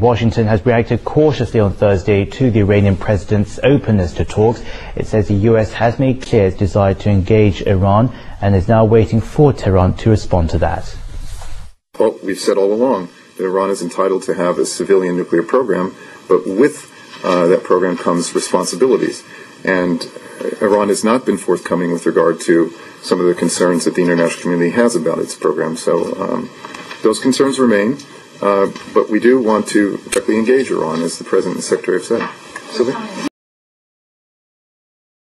Washington has reacted cautiously on Thursday to the Iranian president's openness to talks. It says the U.S. has made clear its desire to engage Iran and is now waiting for Tehran to respond to that. Well, we've said all along that Iran is entitled to have a civilian nuclear program, but with uh, that program comes responsibilities. And Iran has not been forthcoming with regard to some of the concerns that the international community has about its program. So um, those concerns remain, Uh, but we do want to directly engage Iran, as the President and Secretary have said. Sylvia?